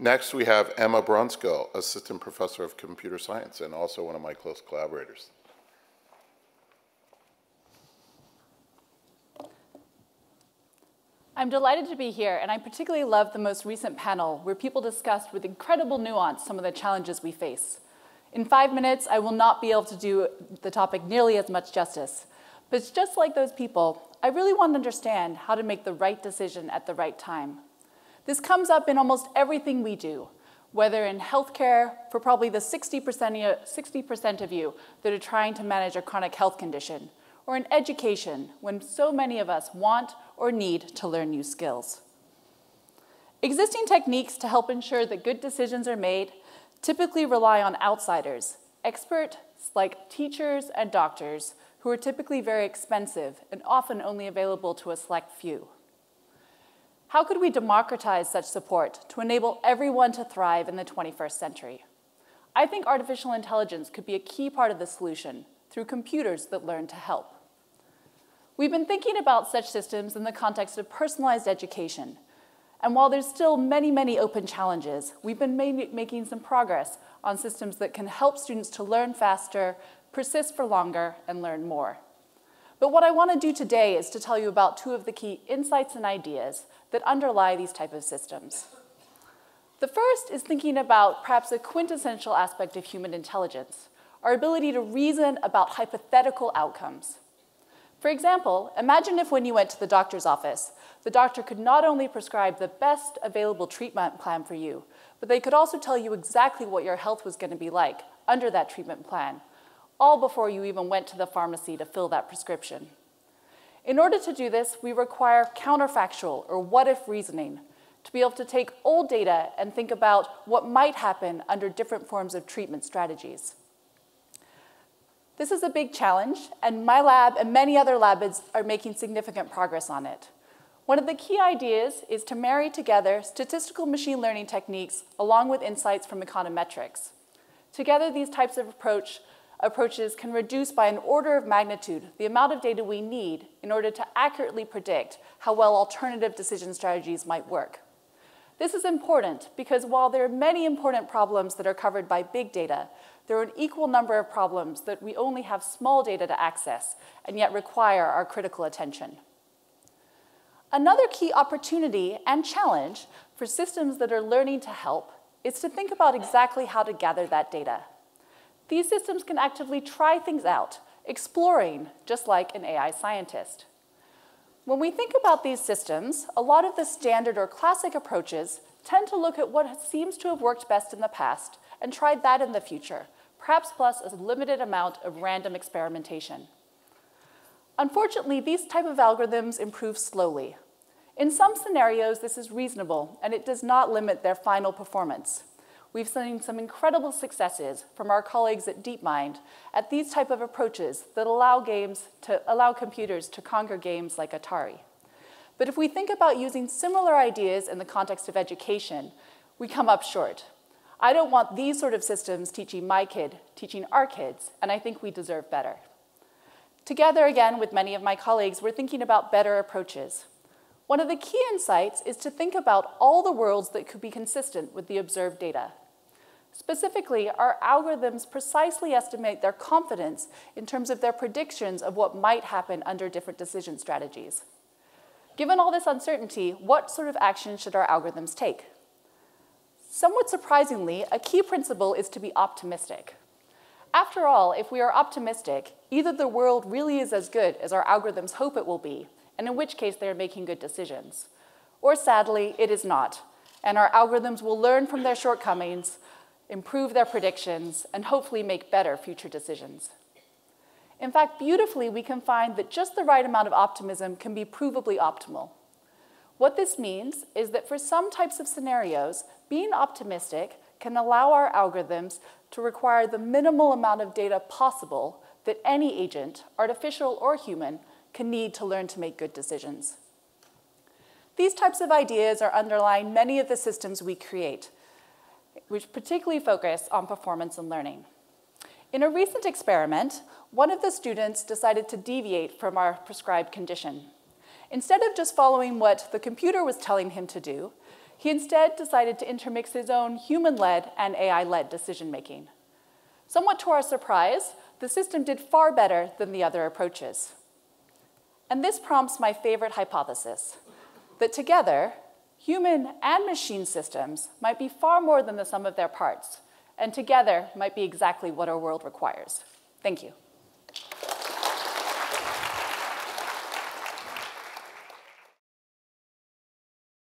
Next, we have Emma Brunskill, Assistant Professor of Computer Science and also one of my close collaborators. I'm delighted to be here, and I particularly love the most recent panel where people discussed with incredible nuance some of the challenges we face. In five minutes, I will not be able to do the topic nearly as much justice, but just like those people, I really want to understand how to make the right decision at the right time. This comes up in almost everything we do, whether in healthcare for probably the 60% of you that are trying to manage a chronic health condition, or in education when so many of us want or need to learn new skills. Existing techniques to help ensure that good decisions are made typically rely on outsiders, experts like teachers and doctors, who are typically very expensive and often only available to a select few. How could we democratize such support to enable everyone to thrive in the 21st century? I think artificial intelligence could be a key part of the solution through computers that learn to help. We've been thinking about such systems in the context of personalized education. And while there's still many, many open challenges, we've been making some progress on systems that can help students to learn faster, persist for longer, and learn more. But what I want to do today is to tell you about two of the key insights and ideas that underlie these type of systems. The first is thinking about perhaps a quintessential aspect of human intelligence, our ability to reason about hypothetical outcomes. For example, imagine if when you went to the doctor's office, the doctor could not only prescribe the best available treatment plan for you, but they could also tell you exactly what your health was going to be like under that treatment plan, all before you even went to the pharmacy to fill that prescription. In order to do this, we require counterfactual or what-if reasoning to be able to take old data and think about what might happen under different forms of treatment strategies. This is a big challenge, and my lab and many other labs are making significant progress on it. One of the key ideas is to marry together statistical machine learning techniques along with insights from econometrics. Together, these types of approach approaches can reduce by an order of magnitude the amount of data we need in order to accurately predict how well alternative decision strategies might work. This is important because while there are many important problems that are covered by big data, there are an equal number of problems that we only have small data to access and yet require our critical attention. Another key opportunity and challenge for systems that are learning to help is to think about exactly how to gather that data. These systems can actively try things out, exploring, just like an AI scientist. When we think about these systems, a lot of the standard or classic approaches tend to look at what seems to have worked best in the past and try that in the future, perhaps plus a limited amount of random experimentation. Unfortunately, these type of algorithms improve slowly. In some scenarios, this is reasonable, and it does not limit their final performance we've seen some incredible successes from our colleagues at DeepMind at these type of approaches that allow games to allow computers to conquer games like Atari. But if we think about using similar ideas in the context of education, we come up short. I don't want these sort of systems teaching my kid, teaching our kids, and I think we deserve better. Together again with many of my colleagues, we're thinking about better approaches. One of the key insights is to think about all the worlds that could be consistent with the observed data. Specifically, our algorithms precisely estimate their confidence in terms of their predictions of what might happen under different decision strategies. Given all this uncertainty, what sort of action should our algorithms take? Somewhat surprisingly, a key principle is to be optimistic. After all, if we are optimistic, either the world really is as good as our algorithms hope it will be, and in which case they are making good decisions. Or sadly, it is not, and our algorithms will learn from their shortcomings, improve their predictions, and hopefully make better future decisions. In fact, beautifully, we can find that just the right amount of optimism can be provably optimal. What this means is that for some types of scenarios, being optimistic can allow our algorithms to require the minimal amount of data possible that any agent, artificial or human, can need to learn to make good decisions. These types of ideas are underlying many of the systems we create, which particularly focus on performance and learning. In a recent experiment, one of the students decided to deviate from our prescribed condition. Instead of just following what the computer was telling him to do, he instead decided to intermix his own human-led and AI-led decision-making. Somewhat to our surprise, the system did far better than the other approaches. And this prompts my favorite hypothesis, that together, human and machine systems might be far more than the sum of their parts, and together might be exactly what our world requires. Thank you.